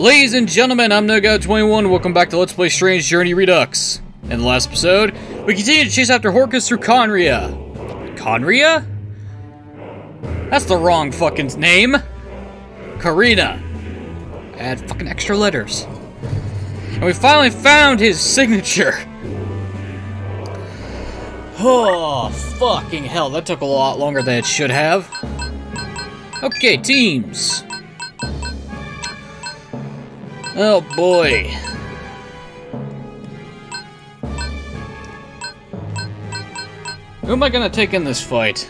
Ladies and gentlemen, I'm NoGod21. Welcome back to Let's Play Strange Journey Redux. In the last episode, we continue to chase after Horkos through Carina. Carina? That's the wrong fucking name. Karina. Add fucking extra letters. And we finally found his signature. Oh, fucking hell. That took a lot longer than it should have. Okay, teams. Oh boy. Who am I gonna take in this fight?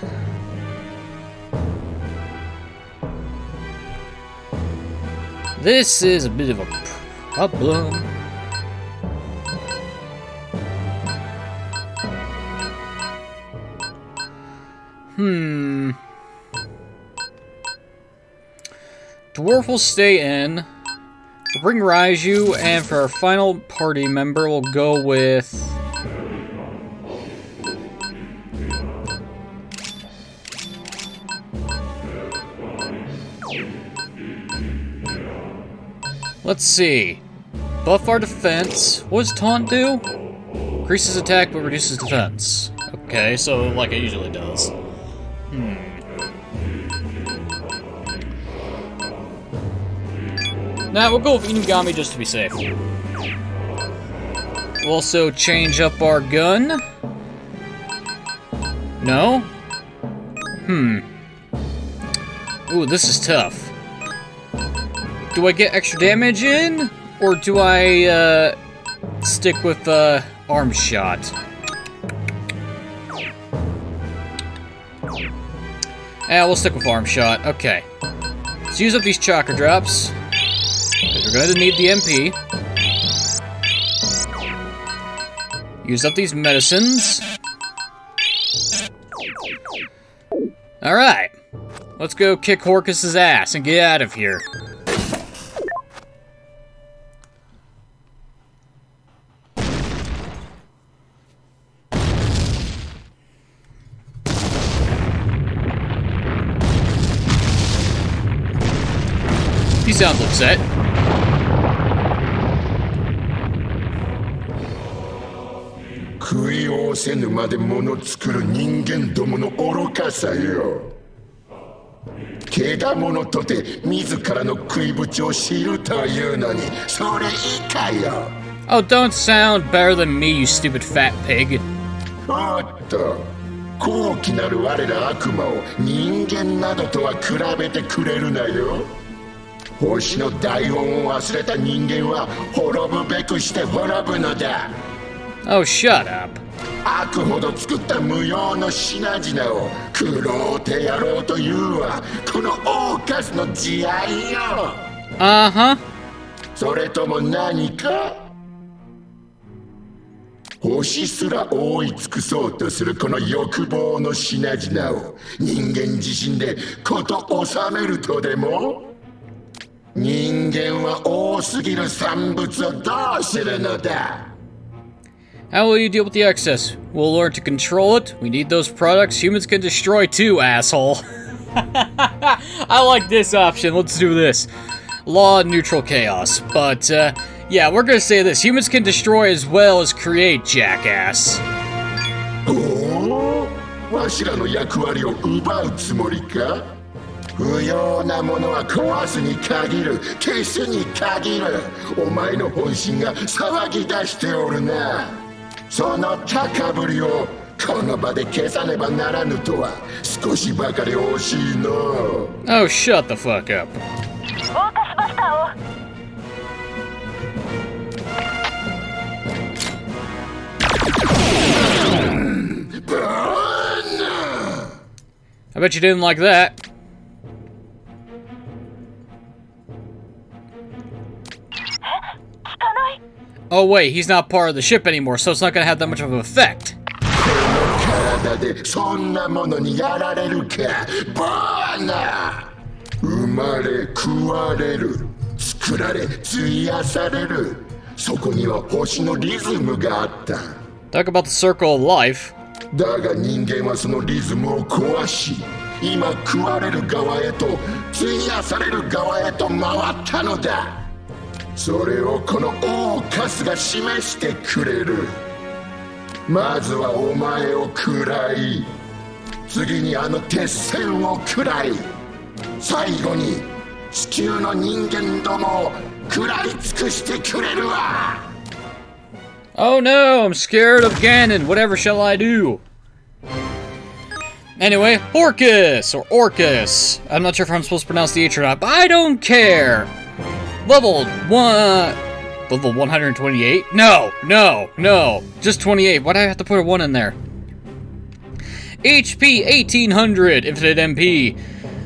This is a bit of a problem. Hmm. Dwarf will stay in. We'll bring Raiju, and for our final party member, we'll go with... Let's see. Buff our defense. What does taunt do? Increases attack but reduces defense. Okay, so like it usually does. Nah, we'll go with Inugami just to be safe. We'll also change up our gun. No? Hmm. Ooh, this is tough. Do I get extra damage in? Or do I, uh, stick with, uh, arm shot? Yeah, we'll stick with arm shot. Okay. Let's use up these chakra drops. We're going to need the MP. Use up these medicines. Alright. Let's go kick Horkos's ass and get out of here. He sounds upset. "せぬまで物作る人間どもの愚かさよ。けだものとて自らの食いぶちを知るというのにそれ以下よ。Oh, don't sound better than me, you stupid fat pig. おっと高貴なる我ら悪魔を人間などとは比べてくれるなよ。星の大恩を忘れた人間は滅ぶべくして滅ぶのだ Oh, shut up. 悪ほど作った無用の品々を苦労てやろうというはこのオーカスの慈愛よ。Uh huh. それとも何か？星すら覆い尽くそうとするこの欲望の品々を人間自身でこと収めるとでも？人間は多すぎる産物をどうするのだ？How will you deal with the excess? We'll learn to control it. We need those products humans can destroy too, asshole. I like this option. Let's do this. Law neutral chaos. But, uh, yeah, we're gonna say this. Humans can destroy as well as create, jackass. おおわしらの役割を奪うつもりか不要なものは壊すに限る消すに限るお前の本心が騒ぎ出しておるな その高ぶりをこの場で消さねばならぬとは少しばかり惜しいの Oh, shut the fuck up. フォーカスバスターを I bet you didn't like that. Oh, wait, he's not part of the ship anymore, so it's not gonna have that much of an effect. 体でそんなものにやられるかバーナ生まれ食われる作られ費やされるそこには星のリズムがあった Talk about the circle of life. だが人間はそのリズムを壊し今食われる側へと費やされる側へと回ったのだ それをこのオーカスが示してくれるまずはお前を食らい次にあの鉄線を食らい最後に地球の人間どもを食らい尽くしてくれるわ Oh no, I'm scared of Ganon. Whatever shall I do? Anyway, Orcus, or Orcus. I'm not sure if I'm supposed to pronounce the H or not, but I don't care. Level 1... Level 128? No, no, no. Just 28. Why do I have to put a 1 in there? HP 1800, infinite MP.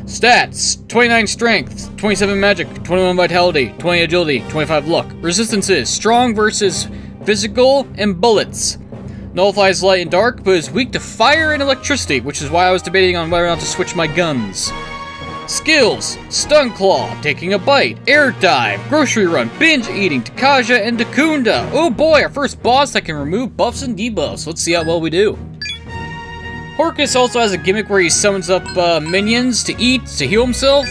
Stats 29 strength, 27 magic, 21 vitality, 20 agility, 25 luck. Resistances strong versus physical and bullets. Nullifies light and dark, but is weak to fire and electricity, which is why I was debating on whether or not to switch my guns. Skills Stun Claw, Taking a Bite, Air Dive, Grocery Run, Binge Eating, Takaja, and Dekunda. Oh boy, our first boss that can remove buffs and debuffs. Let's see how well we do. Horkos also has a gimmick where he summons up uh, minions to eat to heal himself.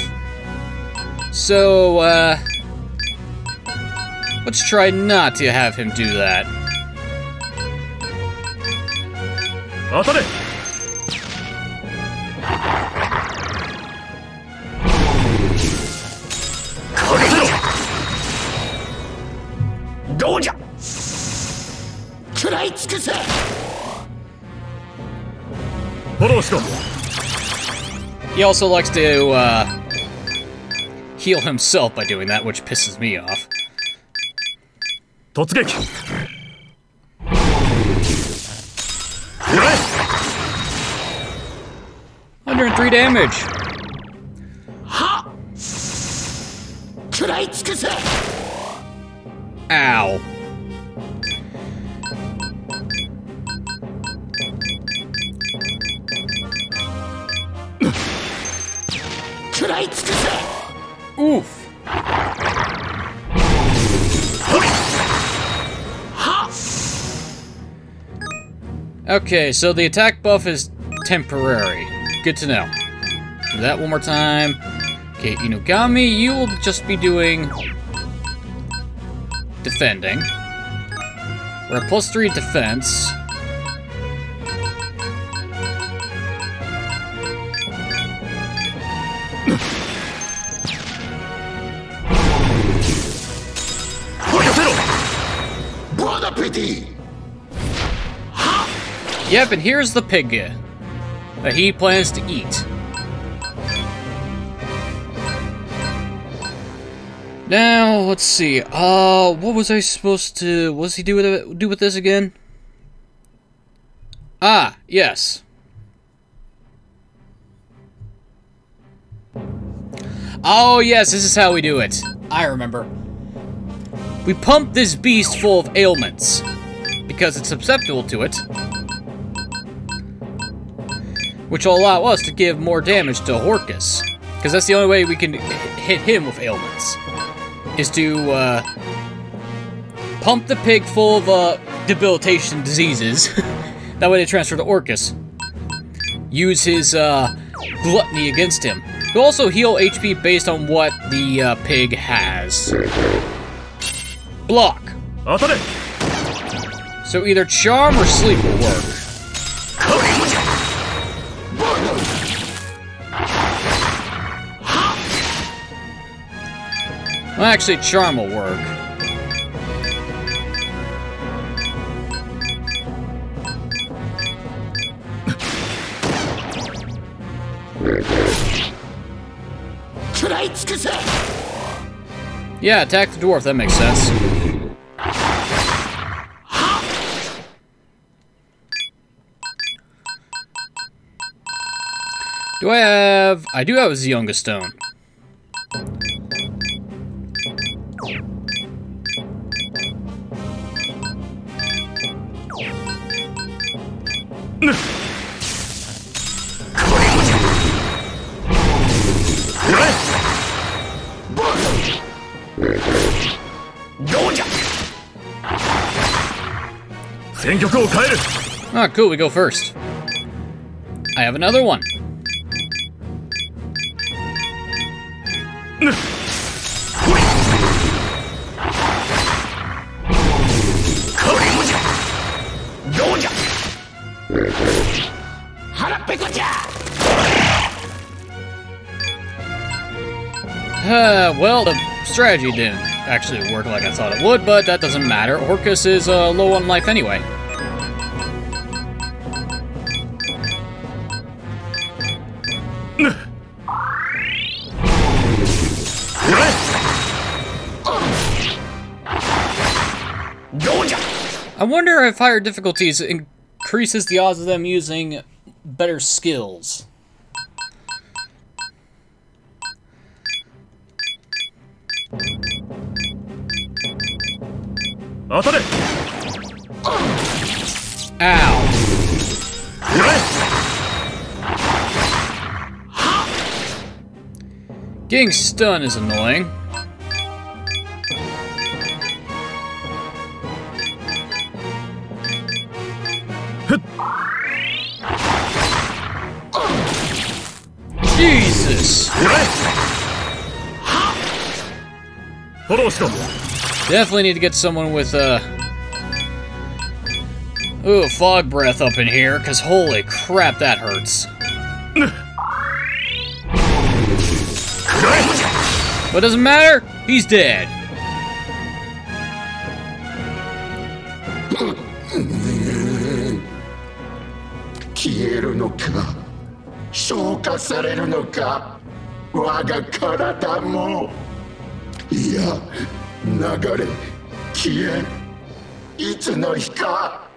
So, uh, let's try not to have him do that. どうじゃ食らい尽くせフォローしろ He also likes to uh, heal himself by doing that, which pisses me off. 突撃 103 damage. 食らい尽くせ Ow. Oof. Okay, so the attack buff is temporary. Good to know. Do that one more time. Okay, Inugami, you will just be doing defending. We're plus three defense. Yep, and here's the pig that he plans to eat. Now, let's see. Uh, what was I supposed to... What does he do with it, do with this again? Ah, yes. Oh, yes, this is how we do it. I remember. We pump this beast full of ailments. Because it's susceptible to it. Which will allow us to give more damage to Horkos. Because that's the only way we can hit him with ailments is to uh, pump the pig full of uh, debilitation diseases. that way they transfer to Orcus. Use his uh, gluttony against him. You'll also heal HP based on what the uh, pig has. Block. So either Charm or Sleep will work. Well, actually, charm will work. Yeah, attack the dwarf, that makes sense. Do I have... I do have a Zionga Stone. Ah, cool, we go first. I have another one. Well, the strategy didn't actually work like I thought it would, but that doesn't matter. Orcus is uh, low on life anyway. I wonder if higher difficulties increases the odds of them using better skills. Getting stunned is annoying. Jesus! フォローしろ Definitely need to get someone with, uh... Ooh, fog breath up in here, because holy crap, that hurts. But doesn't matter, he's dead. 消えるのか消化されるのか我が体も いや流れ消えいつの日か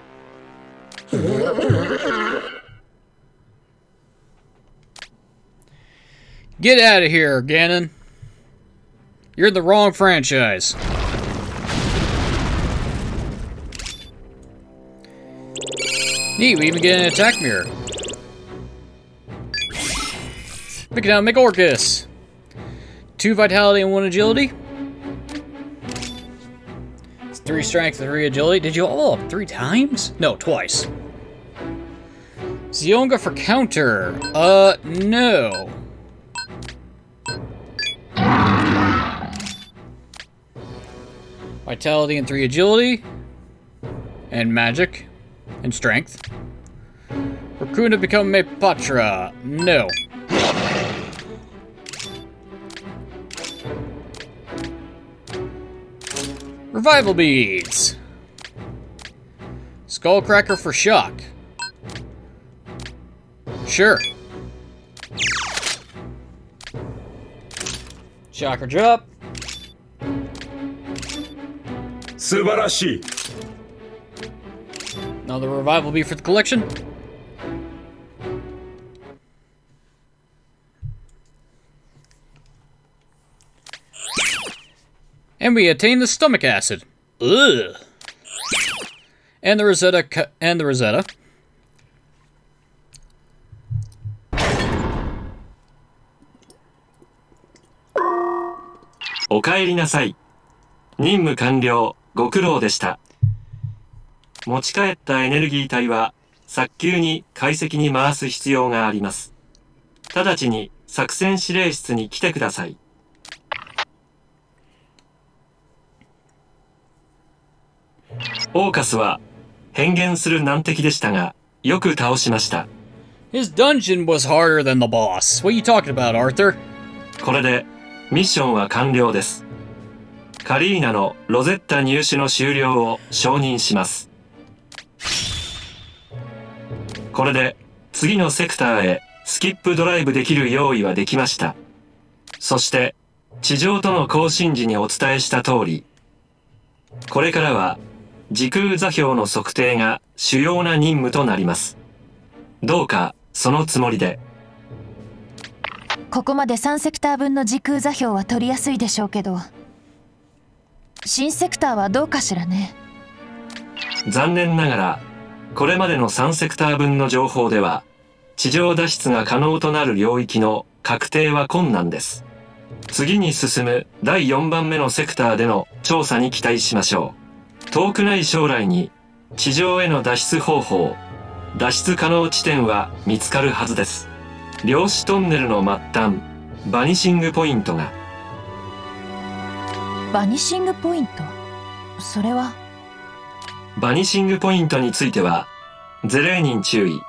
Get out of here, Ganon. You're in the wrong franchise. Neat, we even get an attack mirror. Pick it out, make Orcus. Two vitality and one agility. It's three strength and three agility. Did you all up three times? No, twice. Zionga for counter. Uh, no. Vitality and 3 agility. And magic. And strength. Raccoon to become a Patra. No. Revival beads. Skullcracker for shock. Sure. Shocker drop. Subarashi. Another revival bead for the collection. And we attain the stomach acid. Ugh. And the Rosetta cu- and the Rosetta. お帰りなさい。任務完了。ご苦労でした。持ち帰ったエネルギー体は早急に解析に回す必要があります。直ちに作戦指令室に来てください。オーカスは変幻する難敵でしたが、よく倒しました。His dungeon was harder than the boss. What are you talking about, Arthur? これでミッションは完了です。カリーナのロゼッタ入手の終了を承認します。これで次のセクターへスキップドライブできる用意はできました。そして地上との交信時にお伝えした通り、これからは時空座標の測定が主要な任務となります。どうかそのつもりで。ここまで3セクター分の時空座標は取りやすいでしょうけど新セクターはどうかしらね残念ながら、これまでの3セクター分の情報では、地上脱出が可能となる領域の確定は困難です。次に進む第4番目のセクターでの調査に期待しましょう。遠くない将来に、地上への脱出方法、脱出可能地点は見つかるはずです。量子トンネルの末端、バニシングポイントが、バニシングポイント？それは？バニシングポイントについては、ゼレーニン注意、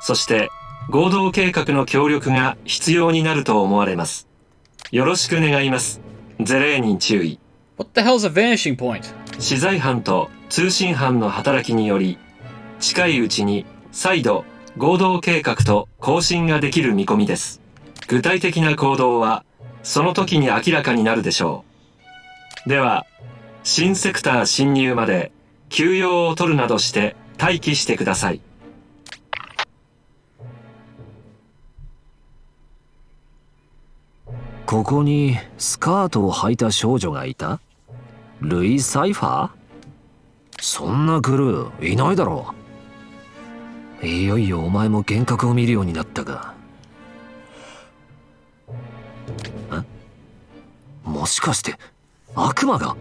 そして合同計画の協力が必要になると思われます。よろしく願います。ゼレーニン注意。What the hell's a vanishing point? 資材班と通信班の働きにより、近いうちに再度合同計画と更新ができる見込みです。具体的な行動は、その時に明らかになるでしょう。では、新セクター侵入まで休養を取るなどして待機してください。ここにスカートを履いた少女がいた？ルイ・サイファー？そんなクルーいないだろう。いよいよお前も幻覚を見るようになったか。もしかして悪魔が？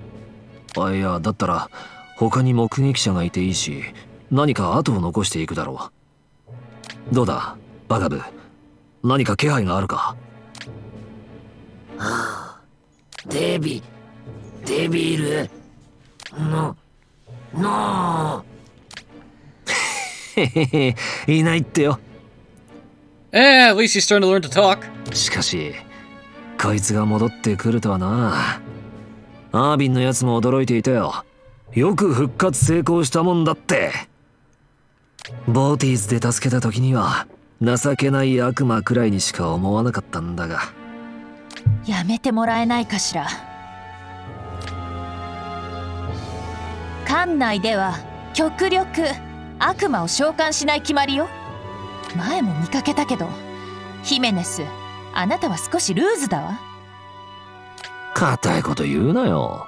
あいやだったら他に目撃者がいていいし何か後を残していくだろう。どうだ？バガブ何か気配があるか？デビ、デビル、の、の、へへへいないってよ。Eh, at least he's starting to learn to talk. しかしこいつが戻ってくるとはな。アービンのやつも驚いていたよ。よく復活成功したもんだって。ボーティーズで助けた時には情けない悪魔くらいにしか思わなかったんだが。やめてもらえないかしら館内では極力悪魔を召喚しない決まりよ。前も見かけたけどヒメネスあなたは少しルーズだわ。固いこと言うなよ。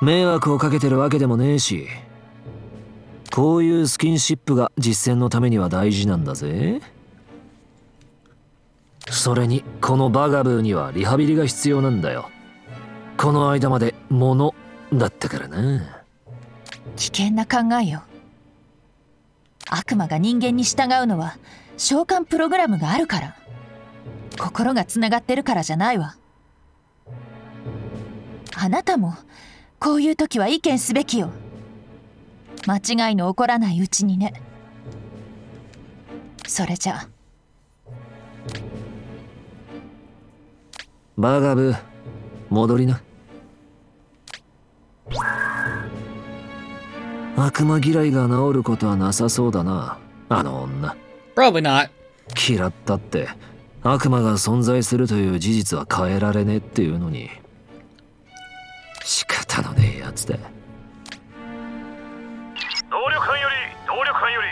迷惑をかけてるわけでもねえし。こういうスキンシップが実践のためには大事なんだぜ。それにこのバガブーにはリハビリが必要なんだよ。この間まで物だったからな。危険な考えよ。悪魔が人間に従うのは召喚プログラムがあるから。心がつながってるからじゃないわ。あなたもこういう時は意見すべきよ。間違いの起こらないうちにね。それじゃバーガブ戻りな。悪魔嫌いが治ることはなさそうだな。あの女。Probably not. 嫌ったって。悪魔が存在するという事実は変えられねえっていうのに。仕方のねえやつだ動力班より動力班より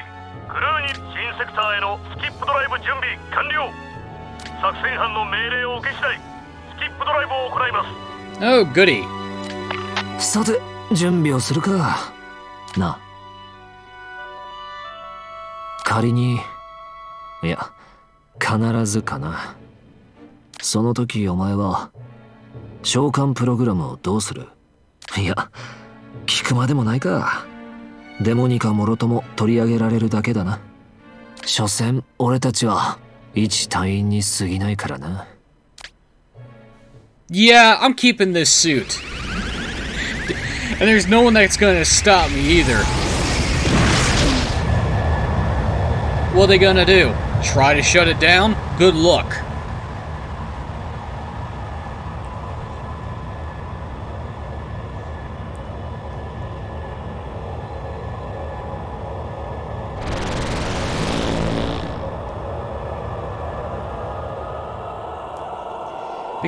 クルーに新セクターへのスキップドライブ準備完了。作戦班の命令を受け次第スキップドライブを行います。Oh, goody. さて準備をするかな。仮にいや必ずかな。その時お前は召喚プログラムをどうする？いや聞くまでもないか。デモニカもろとも取り上げられるだけだな。所詮俺たちは一隊員に過ぎないからな。Yeah, I'm keeping this suit. And there's no one that's gonna stop me either. What are they gonna do? Try to shut it down? Good luck.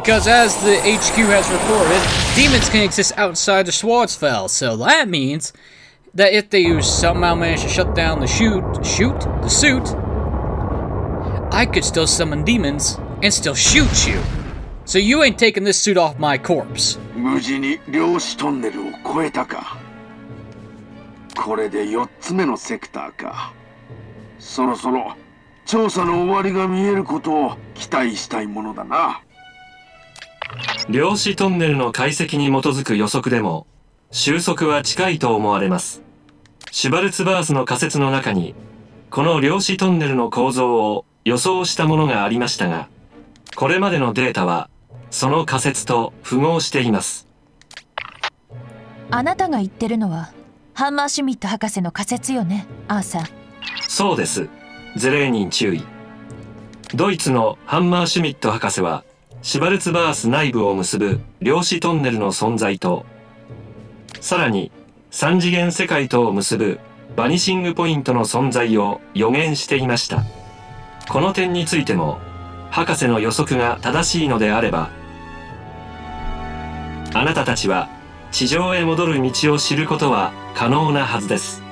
Because as the HQ has reported, demons can exist outside the Schwarzwelt, so that means that if they somehow manage to shut down the shoot, shoot, the suit, I could still summon demons and still shoot you. So you ain't taking this suit off my corpse. これで4つ目のセクターかそろそろ調査の終わりが見えることを期待したいものだな。量子トンネルの解析に基づく予測でも収束は近いと思われます。シュバルツバースの仮説の中にこの量子トンネルの構造を予想したものがありましたがこれまでのデータはその仮説と符合しています。あなたが言ってるのはハンマーシュミット博士の仮説よねアーサー。そうです。ゼレーニン注意。ドイツのハンマーシュミット博士はシバルツバース内部を結ぶ量子トンネルの存在と、さらに3次元世界とを結ぶバニシングポイントの存在を予言していました。この点についても、博士の予測が正しいのであれば、あなたたちは地上へ戻る道を知ることは可能なはずです。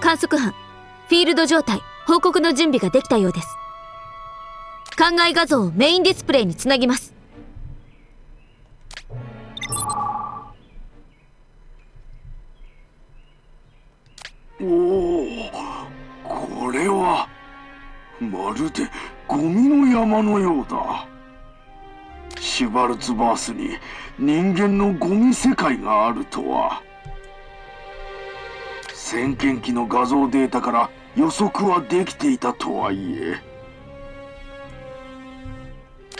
観測班、フィールド状態、報告の準備ができたようです。考え画像をメインディスプレイにつなぎます。おおこれはまるでゴミの山のようだシュバルツバースに人間のゴミ世界があるとは先見機の画像データから予測はできていたとはいえ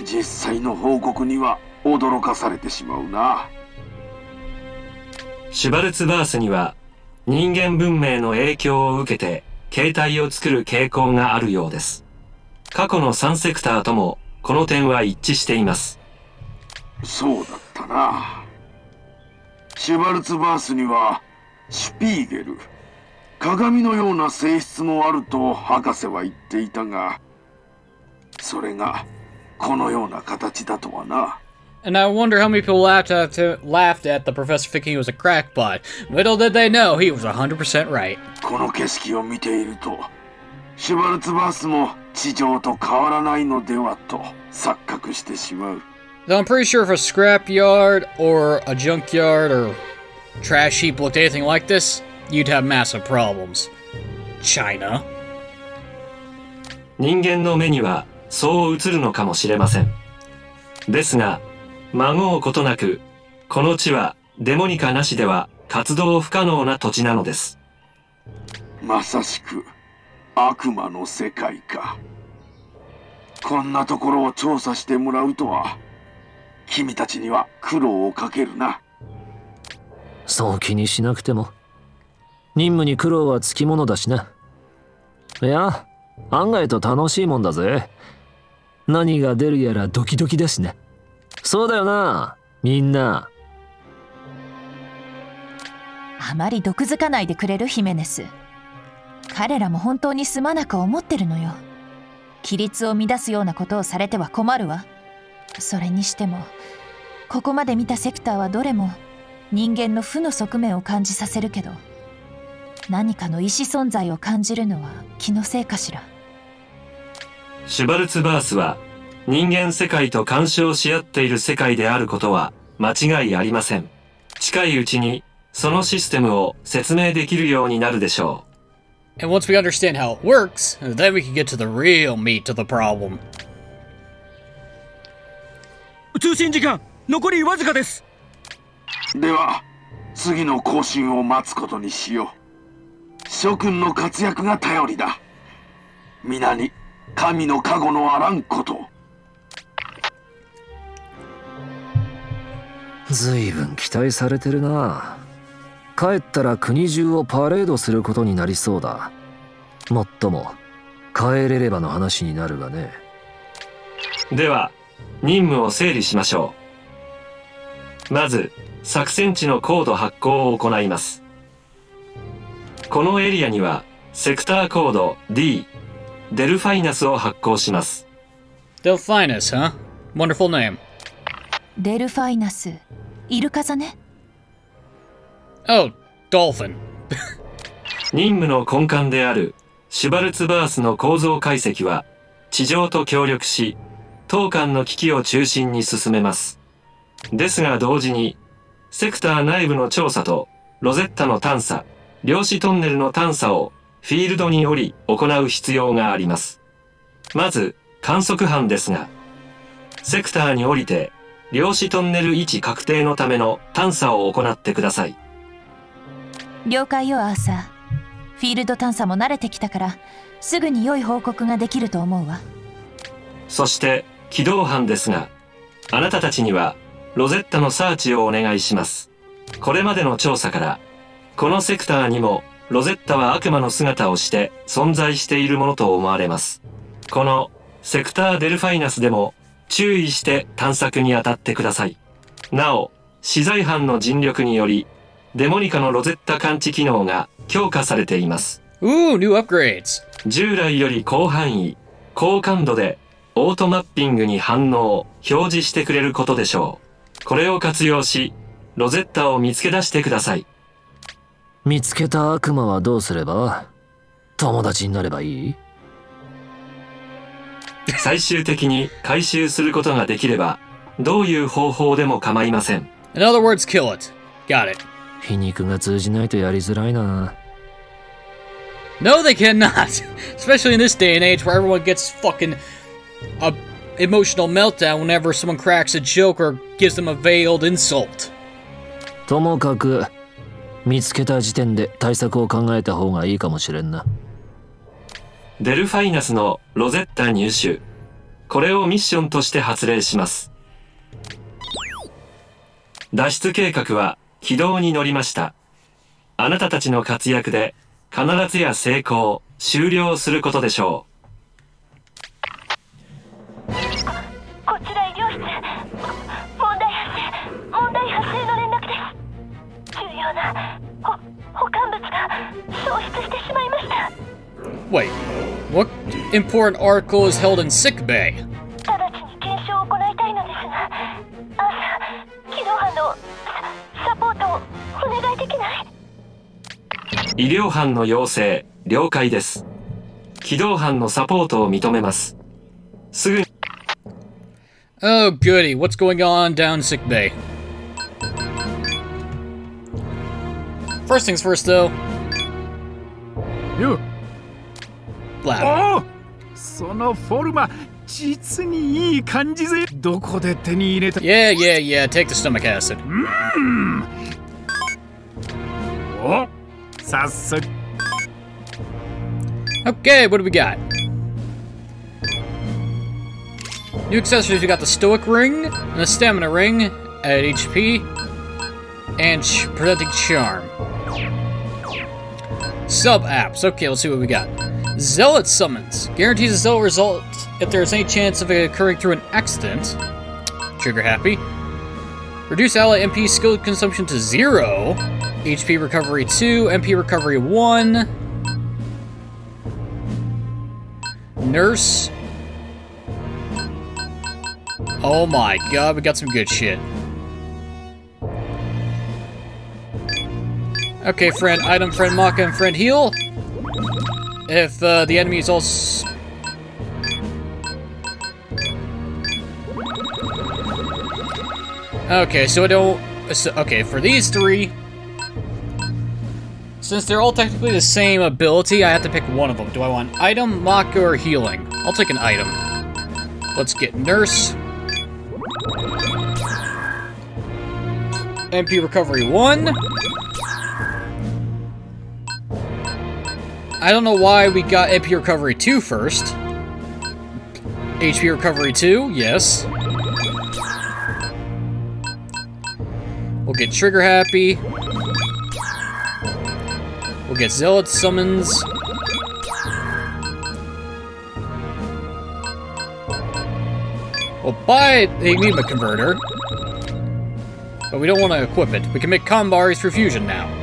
実際の報告には驚かされてしまうなシュバルツバースには人間文明の影響を受けて形態を作る傾向があるようです。過去の3セクターともこの点は一致しています。そうだったなシュバルツバースにはシュピーゲル鏡のような性質もあると博士は言っていたがそれが このような形だとはな And I wonder how many people laughed at, to, laughed at the professor thinking he was a crackpot. Little did they know he was 100% right. この景色を見ているとシュバルツバースも地上と変わらないのではと錯覚してしまう Though I'm pretty sure if a scrapyard or a junkyard or trash heap looked anything like this, you'd have massive problems. China. 人間の目には そう映るのかもしれません。ですが、孫うことなく、この地はデモニカなしでは活動不可能な土地なのです。まさしく悪魔の世界かこんなところを調査してもらうとは君たちには苦労をかけるなそう気にしなくても任務に苦労はつきものだしないや案外と楽しいもんだぜ何が出るやらドキドキだしなそうだよなみんな。あまり毒づかないでくれるヒメネス。彼らも本当にすまなく思ってるのよ。規律を乱すようなことをされては困るわ。それにしてもここまで見たセクターはどれも人間の負の側面を感じさせるけど何かの意志存在を感じるのは気のせいかしら。シュバルツバースは人間世界と干渉し合っている世界であることは間違いありません。近いうちにそのシステムを説明できるようになるでしょ And once we understand how it works, then we can get to the real meat of the problem. 通信時間残りわずかですでは次の更新を待つことにしよう諸君の活躍が頼りだ皆に神の加護のあらんことを随分期待されてるな帰ったら国中をパレードすることになりそうだもっとも帰れればの話になるがねう。では、任務を整理しましょう。まず、作戦地のコード発行を行います。このエリアには、セクターコード D、デルファイナスを発行します。Delphinus, huh? Wonderful name. デルファイナスイルカザね Oh, dolphin. 任務の根幹であるシュバルツバースの構造解析は地上と協力し当館の機器を中心に進めます。ですが同時にセクター内部の調査とロゼッタの探査、量子トンネルの探査をフィールドにより行う必要があります。まず観測班ですがセクターに降りて量子トンネル位置確定のための探査を行ってください。了解よアーサーフィールド探査も慣れてきたからすぐに良い報告ができると思うわそして機動班ですが、あなたたちにはロゼッタのサーチをお願いします。これまでの調査から、このセクターにもロゼッタは悪魔の姿をして存在しているものと思われます。このセクターデルファイナスでも注意して探索に当たってください。なお、資材班の尽力により、デモニカのロゼッタ感知機能が強化されています。Ooh, new upgrades. 従来より広範囲、高感度でオートマッピングに反応、表示してくれることでしょう。これを活用し、ロゼッタを見つけ出してください。見つけた悪魔はどうすれば友達になればいい最終的に回収することができれば、どういう方法でも構いません。In other words, kill it. Got it. 皮肉が通じないとやりづらいな No, they cannot. Especially in this day and age where everyone gets fucking a emotional meltdown whenever someone cracks a joke or gives them a veiled insult. ともかく見つけた時点で対策を考えた方がいいかもしれんなデルファイナスのロゼッタ入手。これをミッションとして発令します。脱出計画は軌道に乗りました。あなたたちの活躍で必ずや成功、終了することでしょこ Wait, what important article is held in sick bay? 直ちに検証を行いたいのですが朝機動班のササポートをお願いできないう医療班の要請、了解です。機動班のサポートを認めます。すぐに Oh, goody. What's going on down in sick bay? First things first, though. よ Blah. おおそのフォルマ実にいい感じぜどこで手に入れた Yeah, yeah, yeah. Take the stomach acid. うんお早速 Okay, what do we got? New accessories, we got the Stoic Ring, and the Stamina Ring at HP, and ch- Presenting Charm. Sub apps. Okay, let's see what we got. Zealot Summons. Guarantees a Zealot result if there's any chance of it occurring through an accident. Trigger happy. Reduce ally MP skill consumption to 0. HP recovery 2, MP recovery 1. Nurse. Oh my god, we got some good shit. Okay, friend, item, friend, Maka, and friend heal. If uh, the enemy is also. Okay, so I don't. So, okay, for these three, since they're all technically the same ability, I have to pick one of them. Do I want item, Maka, or healing? I'll take an item. Let's get Nurse. MP Recovery 1. I don't know why we got MP Recovery 2 first. HP Recovery 2, yes. We'll get Trigger Happy. We'll get Zealot Summons. We'll buy the Enigma Converter. But we don't want to equip it. We can make Kombaris for fusion now.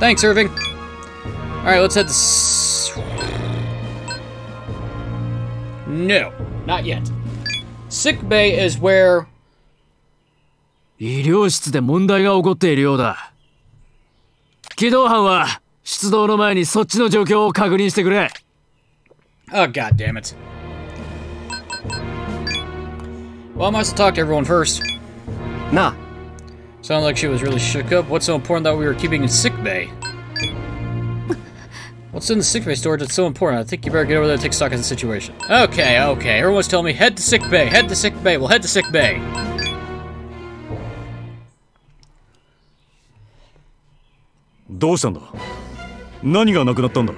Thanks, Irving. Alright, let's head to... S- no, not yet. Sick Bay is where 医療室で問題が起こっているようだ機動班は出動の前にそっちの状況を確認してくれ Oh, god damn it. Well, I must talk to everyone first. Nah. Sounded like she was really shook up. What's so important that we were keeping in sick bay? What's in the sick bay storage that's so important? I think you better get over there and take stock of the situation. Okay, okay. Everyone's telling me head to sick bay, head to sick bay. We'll head to sick bay. どうしたんだ何がなくなったんだ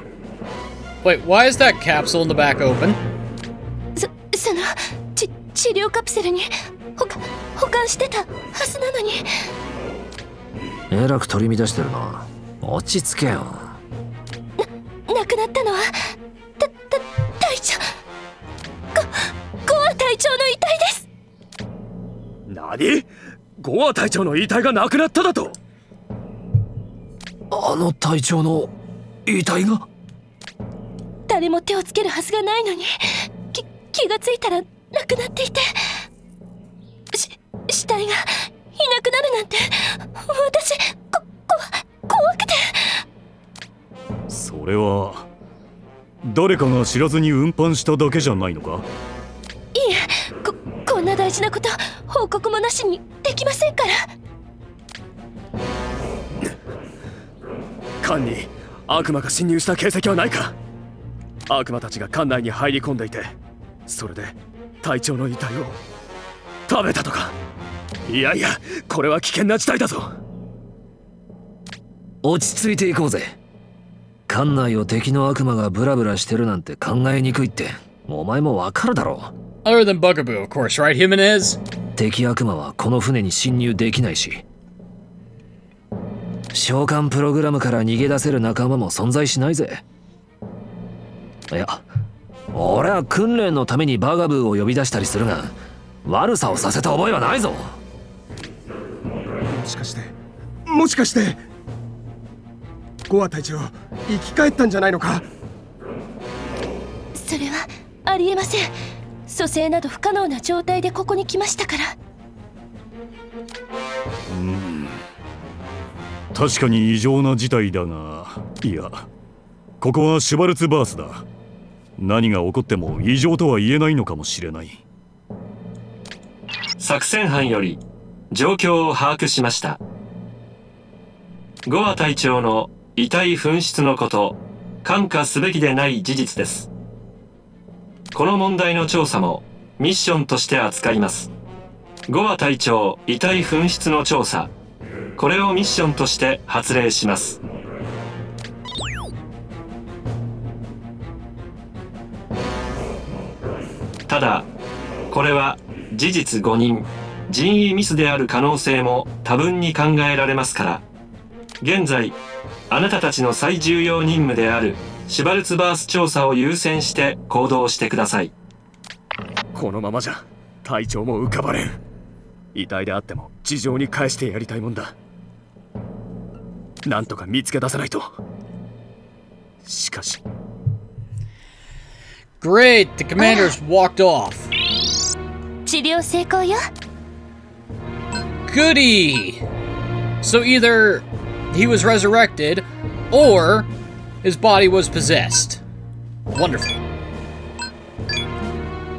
Wait, why is that capsule in the back open? そそのち治療カプセルにほか 保管してたはずなのに。えらく取り乱してるな。落ち着けよ。な亡くなったのはたた隊長。ごゴア隊長の遺体です。何？ゴア隊長の遺体がなくなっただと？あの隊長の遺体が？誰も手をつけるはずがないのに気がついたらなくなっていて。し死体がいなくなるなんて私ここ怖くて。それは誰かが知らずに運搬しただけじゃないのか？いえここんな大事なこと報告もなしにできませんから。艦に悪魔が侵入した形跡はないか？悪魔たちが艦内に入り込んでいてそれで隊長の遺体を食べたとか。いやいやこれは危険な事態だぞ。落ち着いていこうぜ。艦内を敵の悪魔がブラブラしてるなんて考えにくいって。お前もわかるだろう。Other than Bugaboo, of course, right, Jimenez? 敵悪魔はこの船に侵入できないし。召喚プログラムから逃げ出せる仲間も存在しないぜ。いや俺は訓練のためにバガブーを呼び出したりするが悪さをさせた覚えはないぞ。もしかしてもしかしてゴア隊長生き返ったんじゃないのか？それはありえません。蘇生など不可能な状態でここに来ましたから。うん。確かに異常な事態だがいやここはシュバルツバースだ。何が起こっても異常とは言えないのかもしれない作戦班より状況を把握しました。ゴア隊長の遺体紛失のこと感化すべきでない事実です。この問題の調査もミッションとして扱います。ゴア隊長遺体紛失の調査。これをミッションとして発令します。ただこれは事実誤認。人為ミスである可能性も多分に考えられますから。現在あなたたちの最重要任務であるシュバルツバース調査を優先して行動してください。このままじゃ隊長も浮かばれん。遺体であっても地上に返してやりたいもんだ。なんとか見つけ出さないと。しかし。Great! The commanders walked off. 治療成功よ Goody! So either he was resurrected or his body was possessed. Wonderful.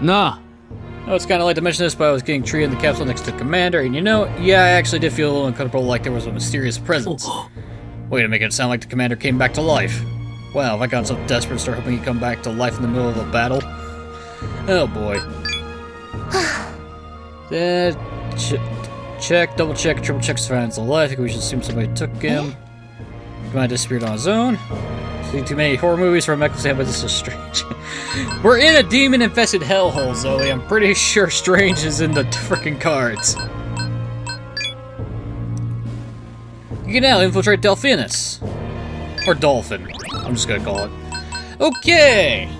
Nah. Oh, it's kind of late to mention this, but I was getting treated in the capsule next to the commander, and you know, yeah, I actually did feel a little uncomfortable, like there was a mysterious presence. Way to make it sound like the commander came back to life. Wow, if I got so desperate, start hoping he'd come back to life in the middle of a battle. Oh boy. ch check, double check, triple check surveillance alive. I think we should assume somebody took him. He might have disappeared on his own. See too many horror movies from a necklace but this is strange. We're in a demon-infested hellhole, Zoe. I'm pretty sure Strange is in the freaking cards. You can now infiltrate Delphinus. Or Dolphin. I'm just gonna call it. Okay!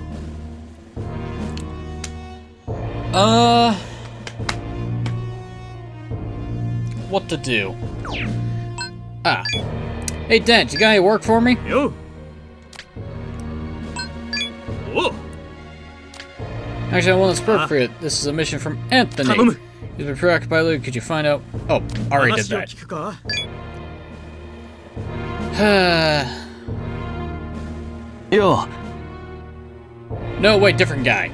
Uh... What to do? Ah. Hey, Dent, you got any work for me? Yo. Whoa. Actually, I want to spur for it. This is a mission from Anthony. He's been preoccupied Luke. Could you find out? Oh, I already did that. Yo. No, wait, different guy.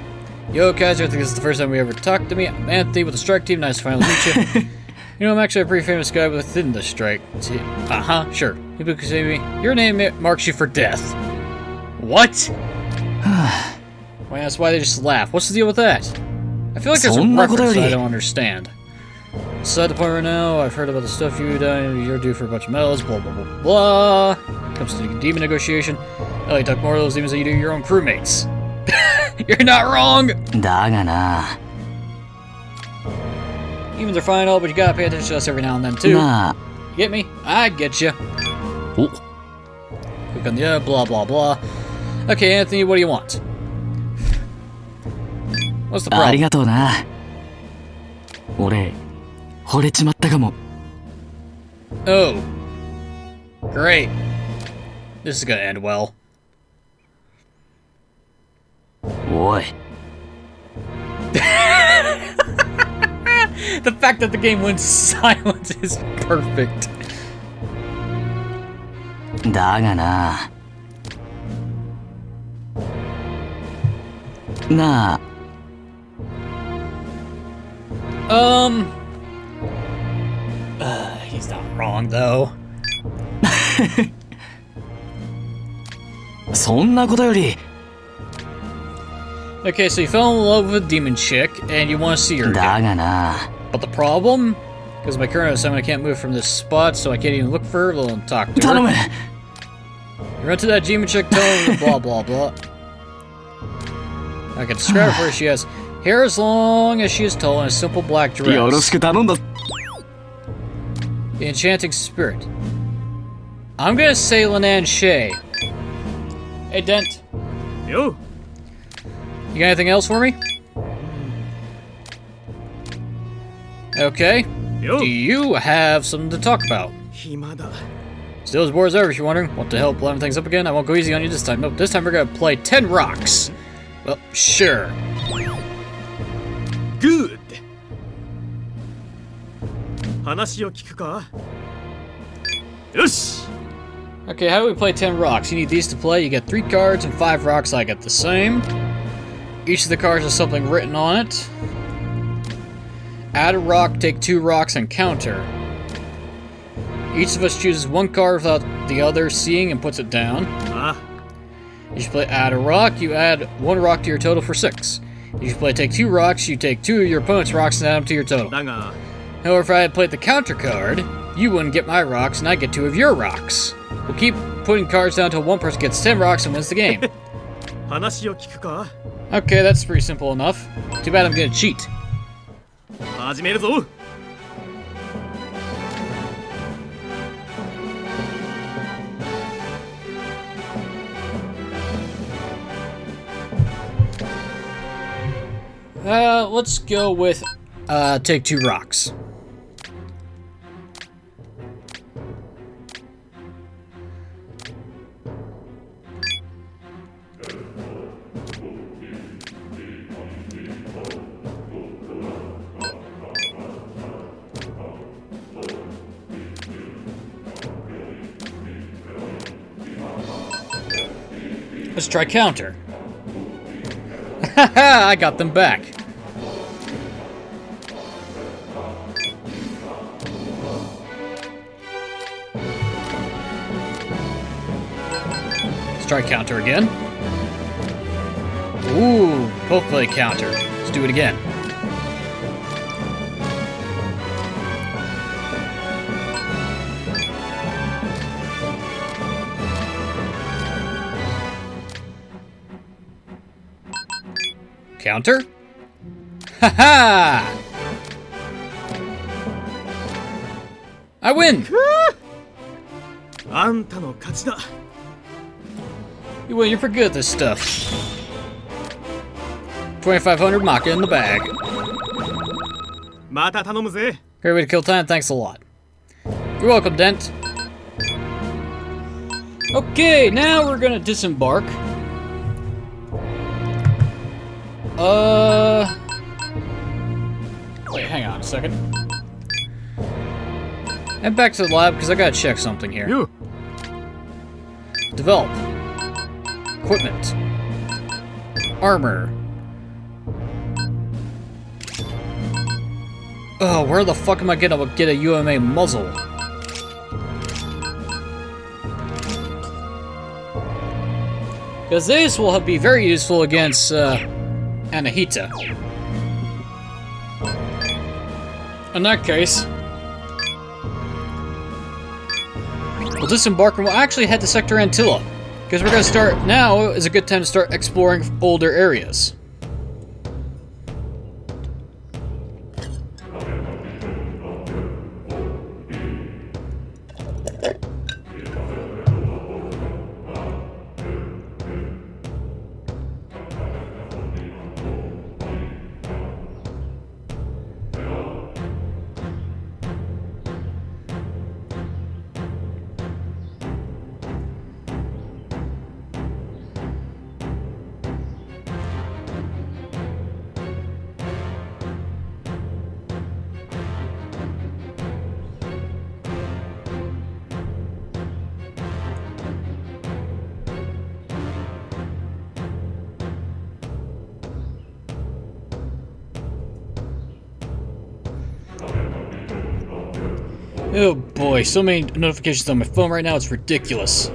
Yo, Kaiser, I think this is the first time we ever talked to me. I'm Anthony with the strike team. Nice to finally meet you. you know, I'm actually a pretty famous guy within the strike. Team. Uh huh, sure. People could say me, Your name marks you for death. What? well, that's why they just laugh. What's the deal with that? I feel like there's a reference I don't understand. Side the point right now, I've heard about the stuff you done. You're due for a bunch of medals, blah, blah, blah, blah. Comes to the demon negotiation. You talk more of those demons than you do your own crewmates. You're not wrong! だがな Demons are fine, all, but you gotta pay attention to us every now and then, too. Nah. You get me? I get you. Oh. Click on the uh, blah, blah, blah. Okay, Anthony, what do you want? What's the あり problem? がとうな俺 惚れちまったかも Oh. Great. This is gonna end well. おい The fact that the game went silent is perfect. だがななあ Um. Uh, he's not wrong though. そんなことより Okay, so you fell in love with a Demon Chick, and you want to see her again. But the problem? Because my current assignment, I can't move from this spot, so I can't even look for her, let alone talk to her. You run to that Demon Chick, tell her blah blah blah. I can describe her. she has Hair as long as she is tall in a simple black dress. The enchanting spirit. I'm gonna say Leanan Sidhe. Hey, Dent. Yo. You got anything else for me? Okay. Yo. Do you have something to talk about? Still as bored as ever, if you're wondering. Want to help line things up again? I won't go easy on you this time. Nope, this time we're gonna play 10 rocks. Well, sure. Good. Okay, how do we play 10 rocks? You need these to play. You got 3 cards and 5 rocks. I got the same. Each of the cards has something written on it. Add a rock, take 2 rocks, and counter. Each of us chooses one card without the other seeing and puts it down. Ah. You should play add a rock. You add 1 rock to your total for 6. You should play take 2 rocks. You take 2 of your opponent's rocks and add them to your total. だが However, if I had played the counter card, you wouldn't get my rocks and I get two of your rocks. We'll keep putting cards down until one person gets 10 rocks and wins the game. 話を聞くか Okay, that's pretty simple enough. Too bad I'm gonna cheat. Uh, let's go with uh, take two rocks. Try counter. I got them back. Let's try counter again. Ooh, both play counter. Let's do it again. counter? Ha ha! I win! You win, you're for good this stuff. 2500 Macca in the bag. Great way to kill time, thanks a lot. You're welcome, Dent. Okay, now we're gonna disembark. Uh. Wait, hang on a second. Head back to the lab because I gotta check something here. You. Develop. Equipment. Armor. Oh, where the fuck am I gonna get a UMA muzzle? Because this will be very useful against uh, Anahita. In that case, we'll disembark and we'll actually head to Sector Antilla. Because we're going to start now is a good time to start exploring older areas. Boy, so many notifications on my phone right now, it's ridiculous.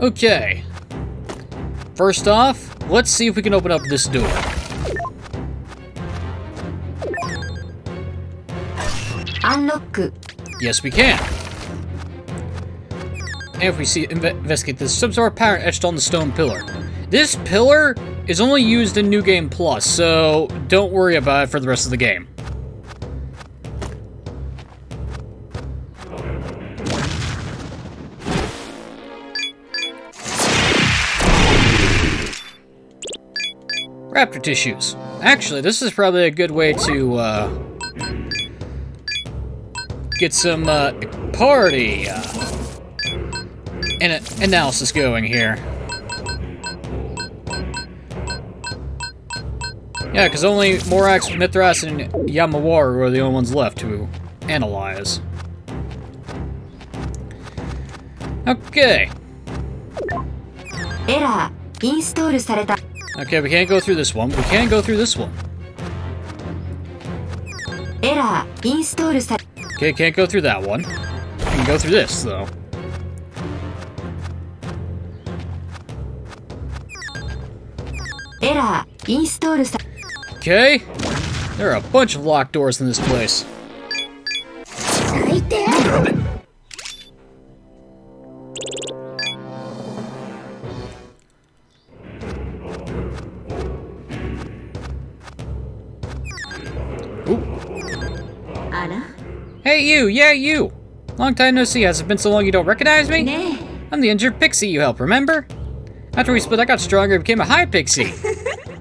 Okay. First off, let's see if we can open up this door. Unlock. Yes, we can. If we see inve investigate this, of pattern etched on the stone pillar. This pillar is only used in New Game Plus, so don't worry about it for the rest of the game. Raptor tissues. Actually, this is probably a good way to, uh, get some, uh, party, uh, an analysis going here. Yeah, because only Morax, Mithras, and Yamawaro are the only ones left to analyze. Okay. Okay, we can't go through this one. We can't go through this one. Okay, can't go through that one. We can go through this, though. Error. Install. Okay. There are a bunch of locked doors in this place. Hey you, yeah you! Long time no see, has it been so long you don't recognize me? I'm the injured pixie you helped, remember? After we split I got stronger and became a high pixie.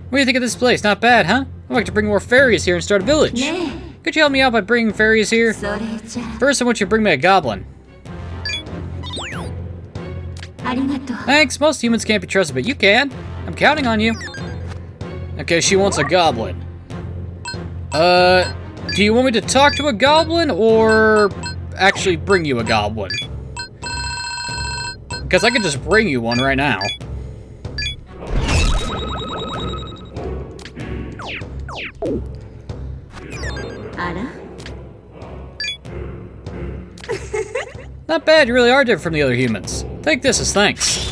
What do you think of this place? Not bad, huh? I'd like to bring more fairies here and start a village. Could you help me out by bringing fairies here? First, I want you to bring me a goblin. Thanks, most humans can't be trusted, but you can. I'm counting on you. Okay, she wants a goblin. Uh, do you want me to talk to a goblin or actually bring you a goblin? Because I could just bring you one right now. Anna? Not bad, you really are different from the other humans. Take this as thanks.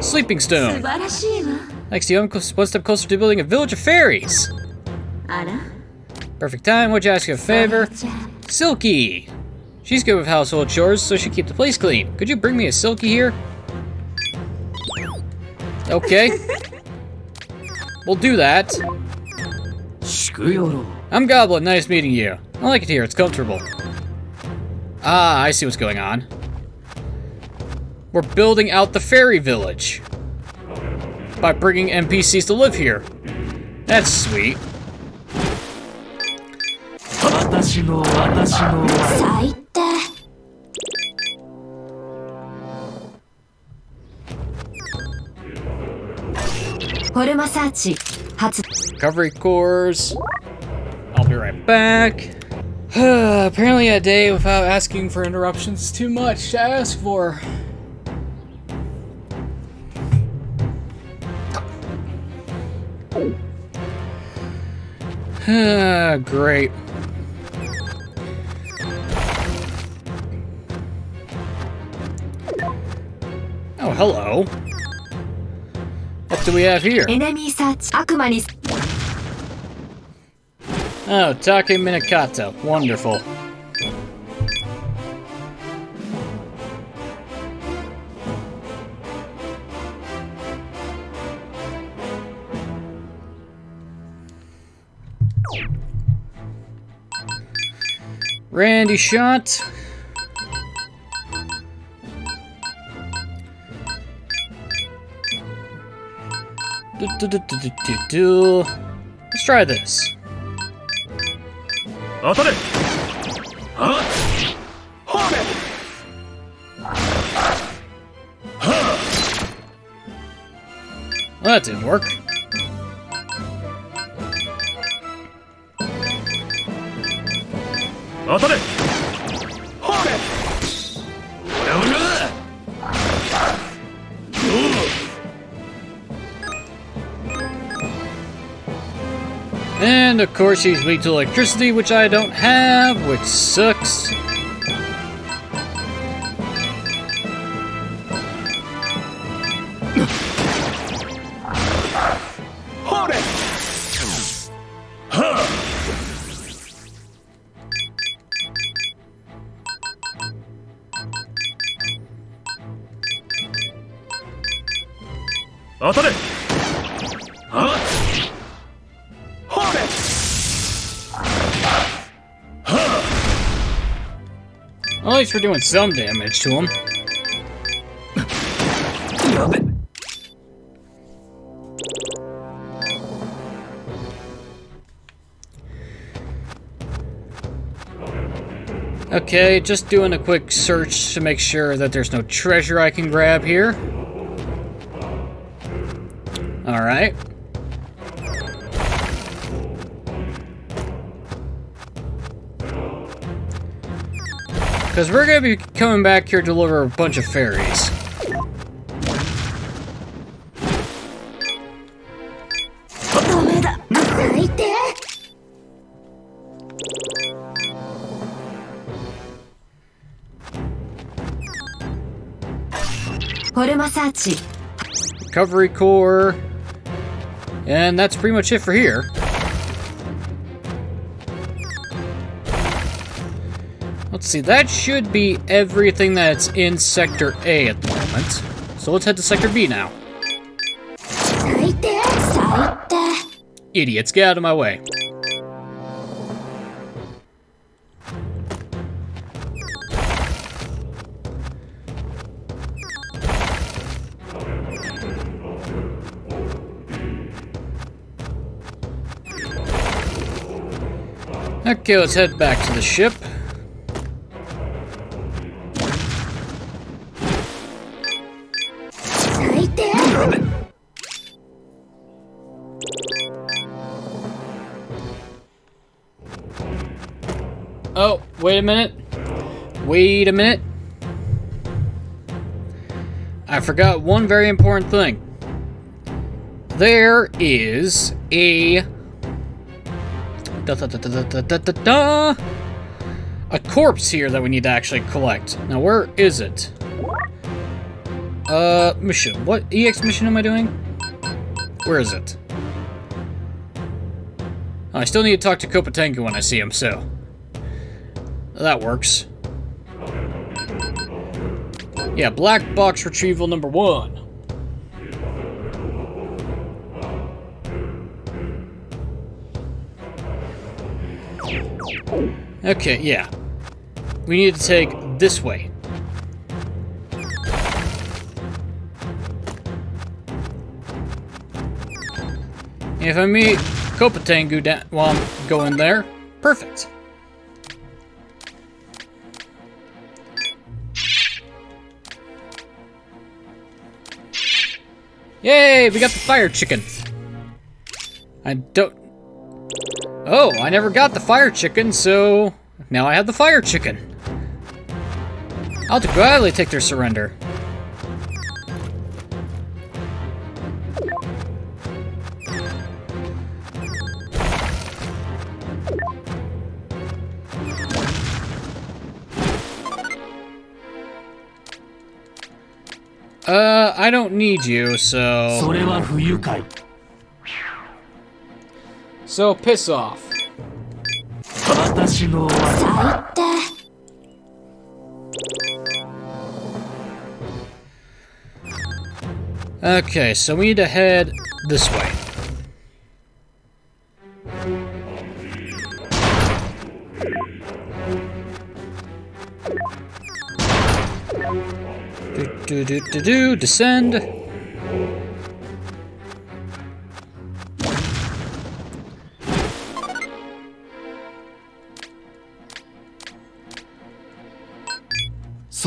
Sleeping Stone. Next to you, I'm one step closer to building a village of fairies. Anna? Perfect time, would you ask you a favor? Silky! She's good with household chores, so she keep the place clean. Could you bring me a Silky here? Okay. We'll do that. I'm Goblin, nice meeting you. I like it here, it's comfortable. Ah, I see what's going on. We're building out the fairy village. By bringing NPCs to live here. That's sweet. 私の私の最低フォルマサーチ発 Recovery cores. I'll be right back. Apparently, a day without asking for interruptions is too much to ask for. Ah, Great. Oh, hello. What do we have here? Enemy search. Oh, Take Minakata. Wonderful. Randy Shot. Do, do, do, Let's try this. Well, that didn't work. Of course, he's weak to electricity, which I don't have, which sucks. Least we're doing some damage to him. Okay, just doing a quick search to make sure that there's no treasure I can grab here. Because we're going to be coming back here to deliver a bunch of fairies. Recovery core. And that's pretty much it for here. See, that should be everything that's in Sector A at the moment. So let's head to Sector B now. Idiots, get out of my way. Okay, let's head back to the ship. Wait a minute. Wait a minute. I forgot one very important thing. There is a Da, da, da. A corpse here that we need to actually collect. Now, where is it? Uh, mission. What EX mission am I doing? Where is it? I still need to talk to Koppa Tengu when I see him, so... That works. Yeah, black box retrieval number one. Okay, yeah. We need to take this way. If I meet Koppa Tengu down while I'm going there, perfect. Yay, we got the fire chicken. I don't... Oh, I never got the fire chicken, so now I have the fire chicken. I'll gladly take their surrender. I don't need you, so... So, piss off. Okay, so we need to head this way. do do do, descend.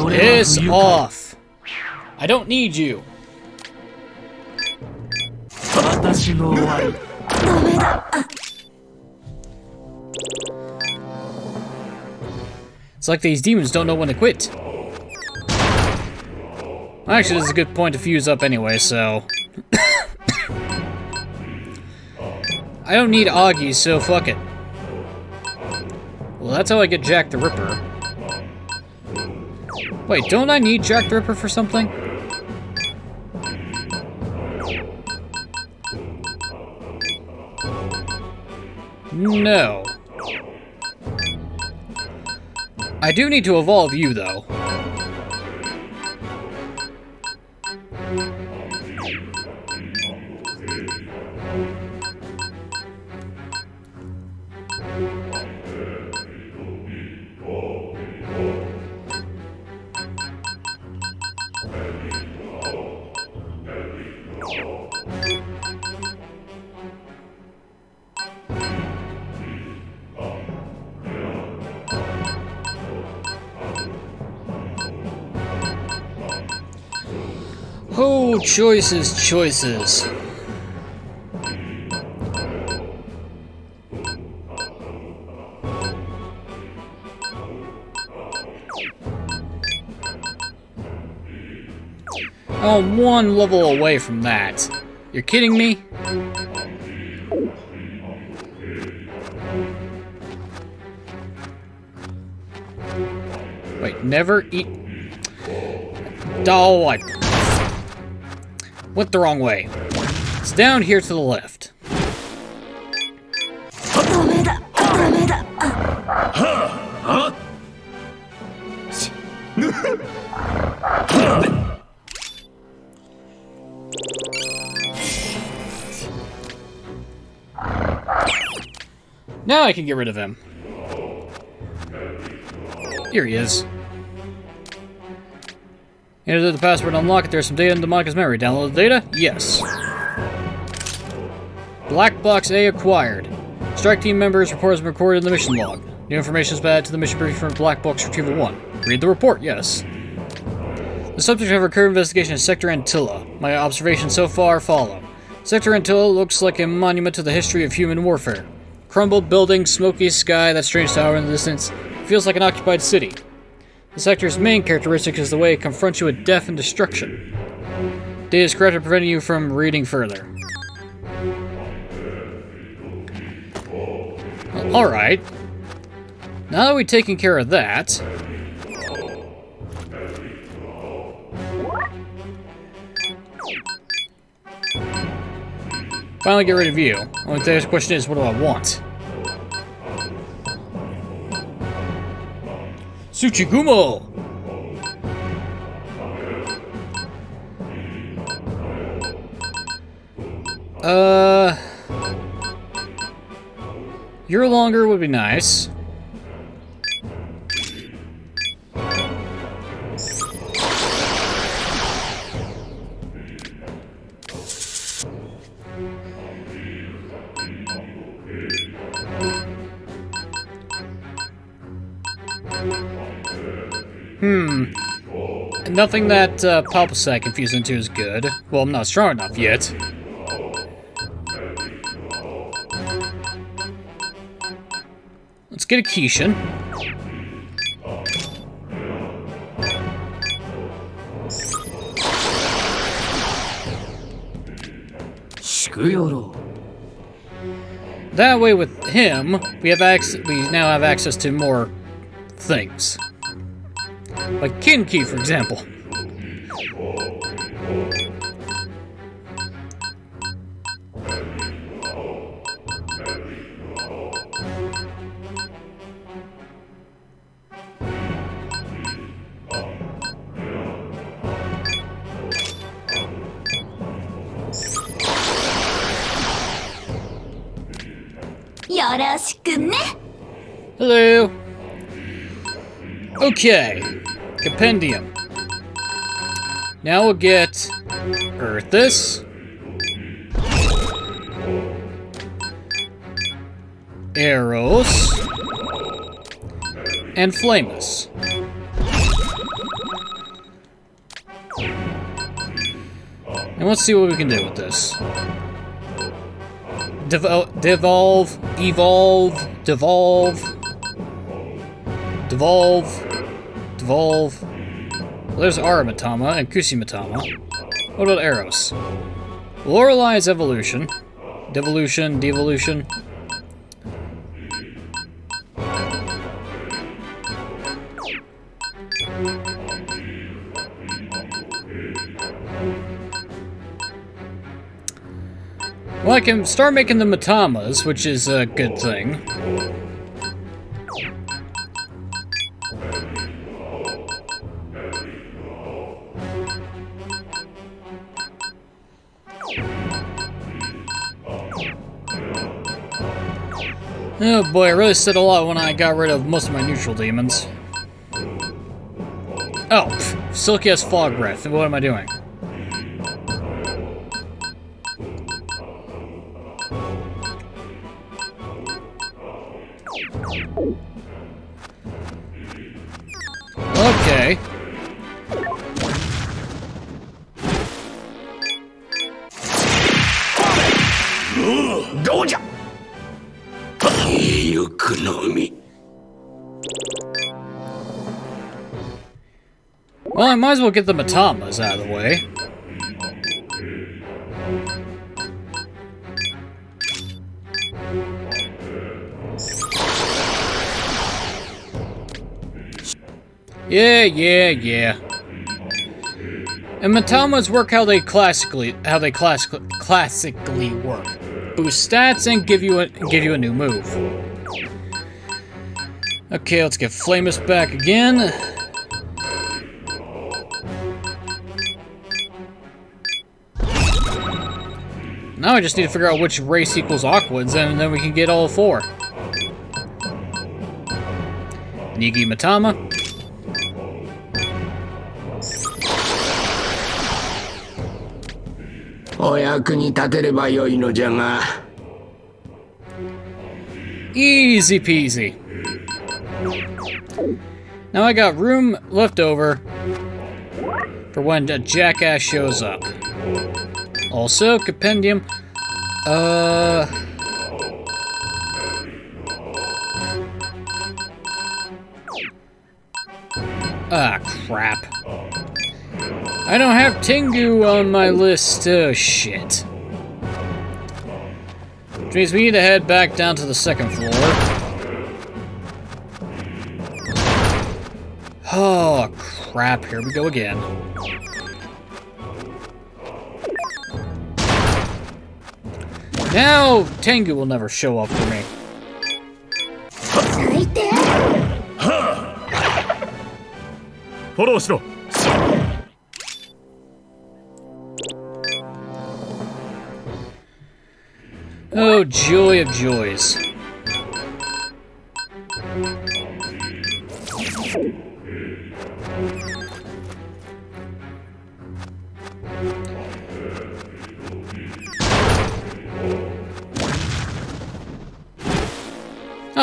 Piss off! I don't need you. It's like these demons don't know when to quit. Actually, this is a good point to fuse up anyway, so... I don't need Augie, so fuck it. Well, that's how I get Jack the Ripper. Wait, don't I need Jack the Ripper for something? No. I do need to evolve you, though. Choices, choices. Oh, one level away from that. You're kidding me? Wait, never eat... Oh, I... Went the wrong way. It's down here to the left. Now I can get rid of him. Here he is. Enter the password, unlock it. There's some data in Demonica's memory. Download the data? Yes. Black Box A acquired. Strike team members' report has been recorded in the mission log. New information is added to the mission brief from Black Box Retrieval 1. Read the report, yes. The subject of our current investigation is Sector Antilla. My observations so far follow. Sector Antilla looks like a monument to the history of human warfare. Crumbled buildings, smoky sky, that strange tower in the distance. Feels like an occupied city. The sector's main characteristic is the way it confronts you with death and destruction. Data is corrupted, preventing you from reading further. Alright. Now that we've taken care of that... Finally get rid of you. Only the question is, what do I want? Tsuchigumo! Uh... Your longer would be nice. Nothing that uh, Palpasite can fuse into is good. Well, I'm not strong enough yet. Let's get a Kishin. That way, with him, we have access. We now have access to more things, like Kinki, for example. Hello. Okay. Compendium. Now we'll get Erthys. Aeros. And Flaemis. And let's see what we can do with this. Devo devolve, evolve, devolve, devolve, devolve. Well, there's Aramatama and Kusimatama. What about Aeros? Lorelei's evolution. Devolution, devolution. Well, I can start making the Matamas, which is a good thing. Oh boy, I really said a lot when I got rid of most of my neutral demons. Oh, pff, Silky has fog breath. What am I doing? Okay. Well, I might as well get the Matamas out of the way. Yeah, yeah, yeah. And Matamas work how they classically how they classic, classically work. Boost stats and give you a give you a new move. Okay, let's get Flaemis back again. Now I just need to figure out which race equals Aquans, and then we can get all four. Nigi Matama. Easy peasy. Now I got room left over for when a jackass shows up. Also, compendium. Uh. Ah, crap. I don't have Tengu on my list. Oh, shit. Which means we need to head back down to the second floor. Oh, crap. Here we go again. Now, Tengu will never show up for me. Right there. Follow us. Oh, joy of joys.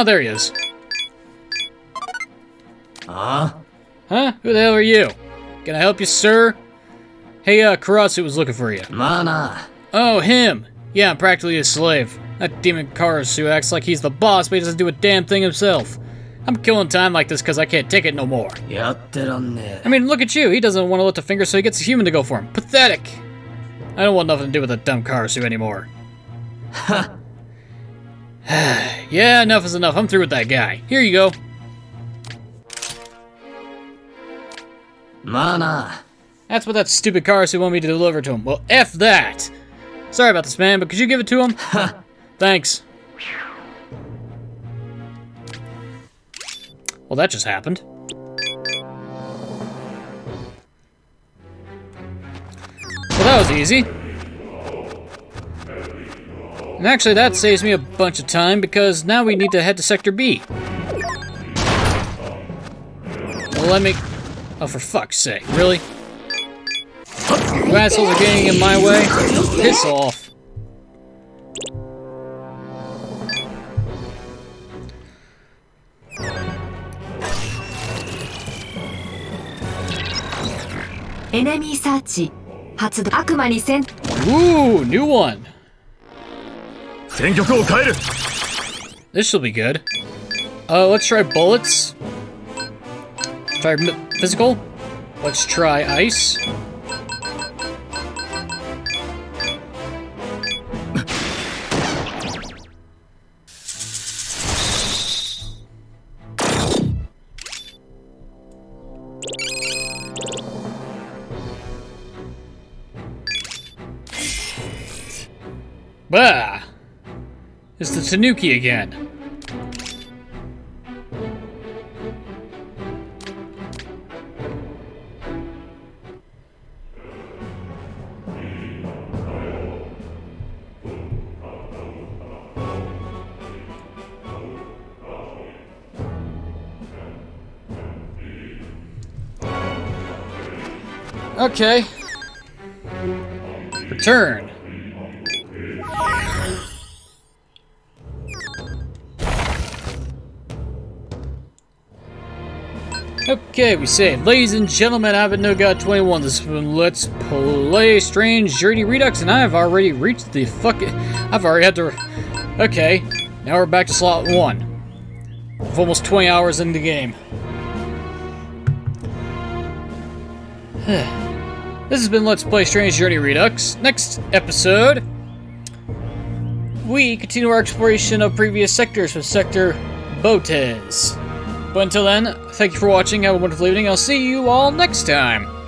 Oh, there he is. Huh? Huh? Who the hell are you? Can I help you, sir? Hey, uh, Karasu was looking for you. Mana. Oh, him. Yeah, I'm practically a slave. That demon Karasu acts like he's the boss, but he doesn't do a damn thing himself. I'm killing time like this because I can't take it no more. I mean, look at you. He doesn't want to lift a finger, so he gets a human to go for him. Pathetic. I don't want nothing to do with that dumb Karasu anymore. Huh. yeah, enough is enough. I'm through with that guy. Here you go. Mana. That's what that stupid car Karasu wanted me to deliver to him. Well, F that! Sorry about this, man, but could you give it to him? Thanks. Well, that just happened. Well, that was easy. And actually, that saves me a bunch of time because now we need to head to Sector B. Well, let me... Oh, for fuck's sake, really? You assholes are getting in my way? Piss off. Enemy search. Ooh, new one. This will be good. Uh, let's try bullets. Try physical. Let's try ice. bah! Tanuki again. Okay. Return. Okay, we say, ladies and gentlemen, I've been No God 21. This been Let's Play Strange Journey Redux, and I've already reached the fucking. I've already had to. Okay, now we're back to slot one. With almost 20 hours in the game. this has been Let's Play Strange Journey Redux. Next episode, we continue our exploration of previous sectors with Sector Bootes. But until then, thank you for watching, have a wonderful evening, I'll see you all next time.